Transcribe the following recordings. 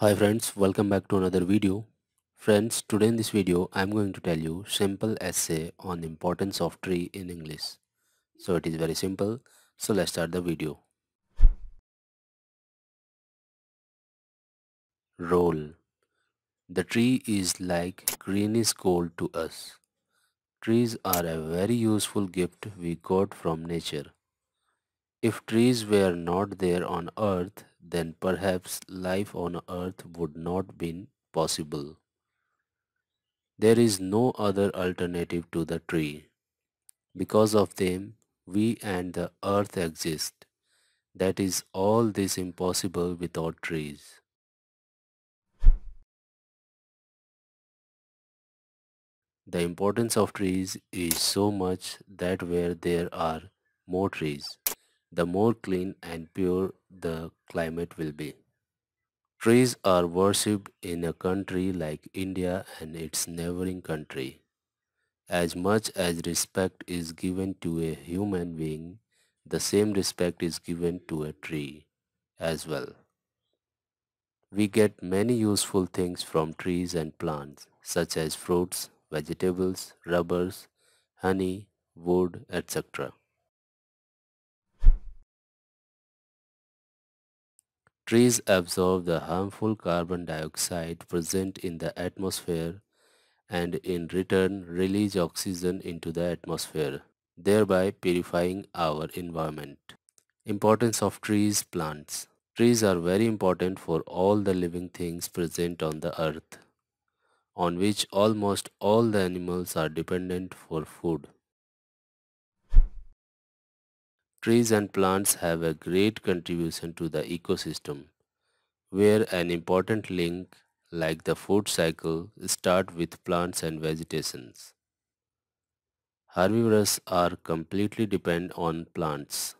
Hi friends, welcome back to another video. Friends, today in this video I am going to tell you simple essay on importance of tree in English. So it is very simple. So let's start the video. Role The tree is like greenish gold to us. Trees are a very useful gift we got from nature. If trees were not there on earth, then perhaps life on earth would not be possible. There is no other alternative to the tree. Because of them, we and the earth exist. That is all this impossible without trees. The importance of trees is so much that where there are more trees, the more clean and pure the climate will be. Trees are worshipped in a country like India and its neighboring country. As much as respect is given to a human being, the same respect is given to a tree as well. We get many useful things from trees and plants such as fruits, vegetables, rubbers, honey, wood, etc. Trees absorb the harmful carbon dioxide present in the atmosphere and in return release oxygen into the atmosphere, thereby purifying our environment. Importance of trees plants. Trees are very important for all the living things present on the earth, on which almost all the animals are dependent for food. Trees and plants have a great contribution to the ecosystem, where an important link like the food cycle start with plants and vegetations. Herbivores are completely dependent on plants.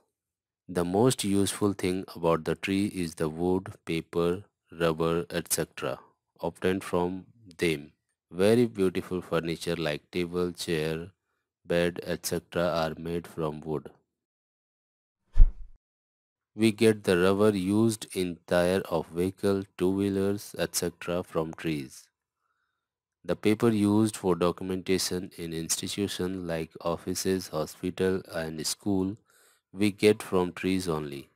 The most useful thing about the tree is the wood, paper, rubber, etc. obtained from them. Very beautiful furniture like table, chair, bed, etc. are made from wood. We get the rubber used in tire of vehicle, two-wheelers, etc. from trees. The paper used for documentation in institutions like offices, hospital and school we get from trees only.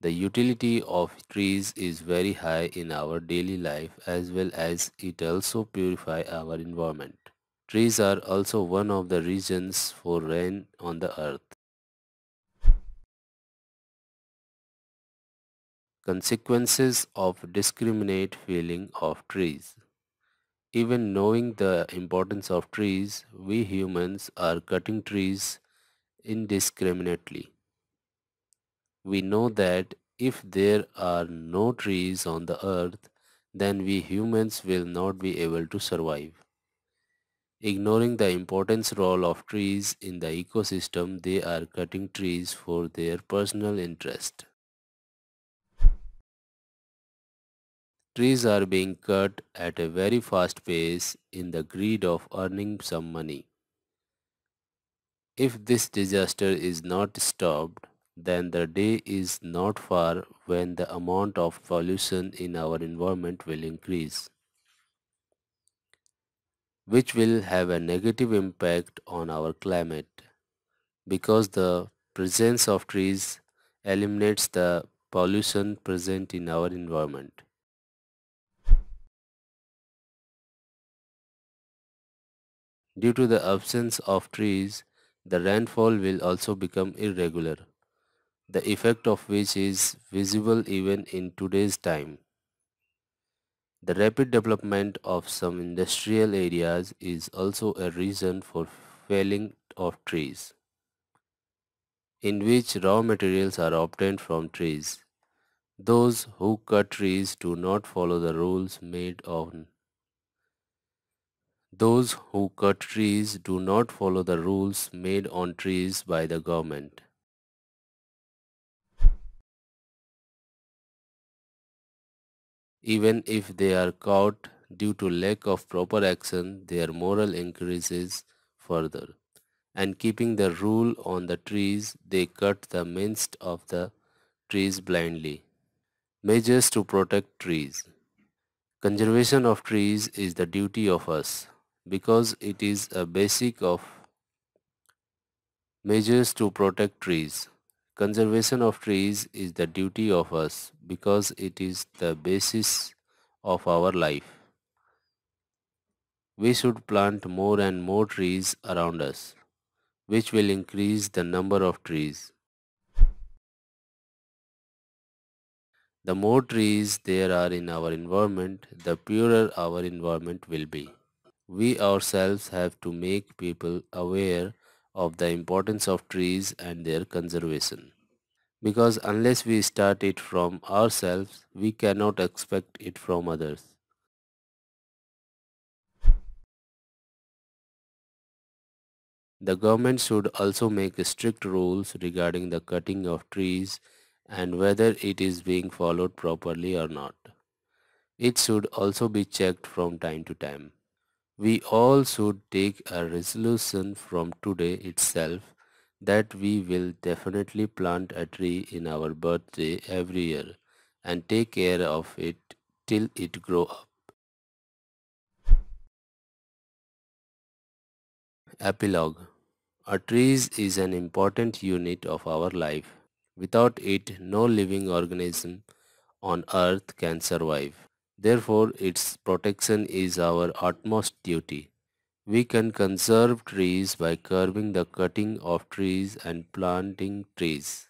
The utility of trees is very high in our daily life as well as it also purify our environment. Trees are also one of the reasons for rain on the earth. Consequences of discriminate felling of trees. Even knowing the importance of trees, we humans are cutting trees indiscriminately. We know that if there are no trees on the earth, then we humans will not be able to survive. Ignoring the importance role of trees in the ecosystem, they are cutting trees for their personal interest. Trees are being cut at a very fast pace in the greed of earning some money. If this disaster is not stopped, then the day is not far when the amount of pollution in our environment will increase, which will have a negative impact on our climate because the presence of trees eliminates the pollution present in our environment. Due to the absence of trees, the rainfall will also become irregular, the effect of which is visible even in today's time. The rapid development of some industrial areas is also a reason for felling of trees, in which raw materials are obtained from trees. Those who cut trees do not follow the rules made on those who cut trees do not follow the rules made on trees by the government. Even if they are caught due to lack of proper action, their moral increases further. And keeping the rule on the trees, they cut the midst of the trees blindly. Measures to protect trees. Conservation of trees is the duty of us because it is a basic of measures to protect trees. Conservation of trees is the duty of us because it is the basis of our life. We should plant more and more trees around us, which will increase the number of trees. The more trees there are in our environment, the purer our environment will be. We ourselves have to make people aware of the importance of trees and their conservation. Because unless we start it from ourselves, we cannot expect it from others. The government should also make strict rules regarding the cutting of trees and whether it is being followed properly or not. It should also be checked from time to time. We all should take a resolution from today itself that we will definitely plant a tree in our birthday every year and take care of it till it grow up. Epilogue A tree is an important unit of our life. Without it, no living organism on earth can survive. Therefore, its protection is our utmost duty. We can conserve trees by curbing the cutting of trees and planting trees.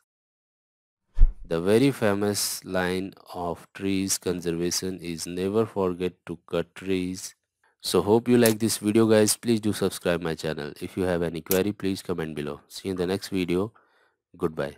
The very famous line of trees conservation is never forget to cut trees. So hope you like this video guys. Please do subscribe my channel. If you have any query please comment below. See you in the next video. Goodbye.